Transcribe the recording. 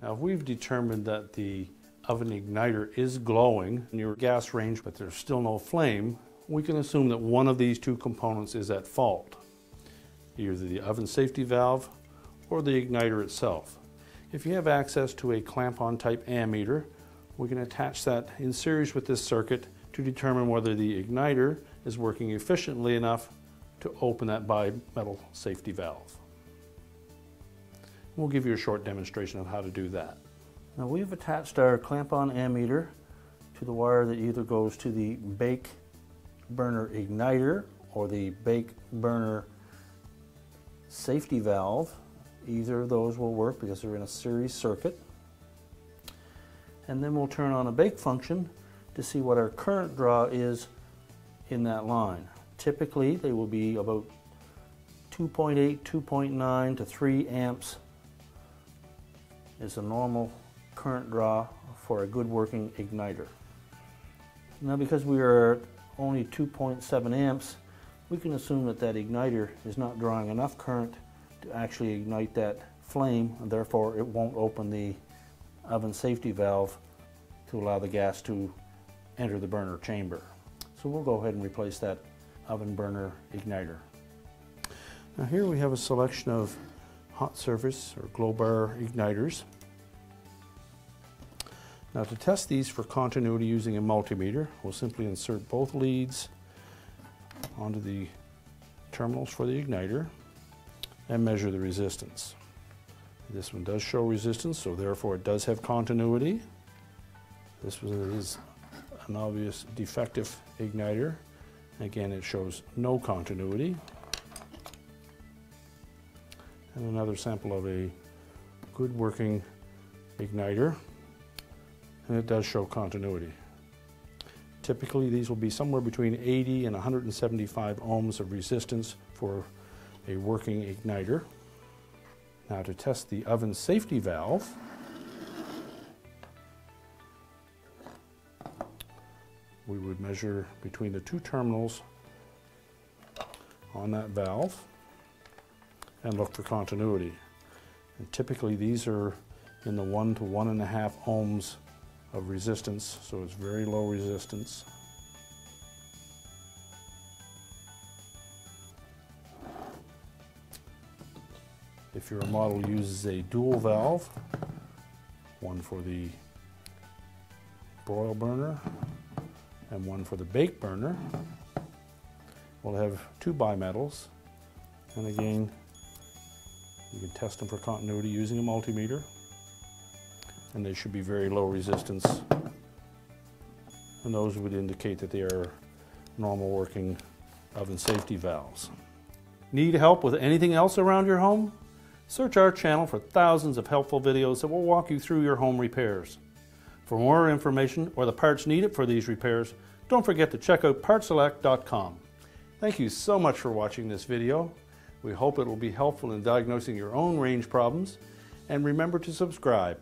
Now, if we've determined that the oven igniter is glowing in your gas range, but there's still no flame, we can assume that one of these two components is at fault, either the oven safety valve or the igniter itself. If you have access to a clamp-on type ammeter, we can attach that in series with this circuit to determine whether the igniter is working efficiently enough to open that bimetal safety valve. We'll give you a short demonstration of how to do that. Now we've attached our clamp-on ammeter to the wire that either goes to the bake burner igniter or the bake burner safety valve. Either of those will work because they're in a series circuit. And then we'll turn on a bake function to see what our current draw is in that line. Typically, they will be about 2.8, 2.9 to 3 amps is a normal current draw for a good working igniter. Now because we are only 2.7 amps, we can assume that that igniter is not drawing enough current to actually ignite that flame, and therefore it won't open the oven safety valve to allow the gas to enter the burner chamber. So we'll go ahead and replace that oven burner igniter. Now here we have a selection of hot surface or glow bar igniters. Now to test these for continuity using a multimeter, we'll simply insert both leads onto the terminals for the igniter and measure the resistance. This one does show resistance, so therefore it does have continuity. This is an obvious defective igniter. Again, it shows no continuity. And another sample of a good working igniter and it does show continuity. Typically these will be somewhere between 80 and 175 ohms of resistance for a working igniter. Now to test the oven safety valve, we would measure between the two terminals on that valve and look for continuity. And typically these are in the one to one and a half ohms of resistance, so it's very low resistance. If your model uses a dual valve, one for the broil burner and one for the bake burner, we'll have two bimetals. And again, you can test them for continuity using a multimeter and they should be very low resistance. And those would indicate that they are normal working oven safety valves. Need help with anything else around your home? Search our channel for thousands of helpful videos that will walk you through your home repairs. For more information or the parts needed for these repairs, don't forget to check out partselect.com. Thank you so much for watching this video. We hope it will be helpful in diagnosing your own range problems. And remember to subscribe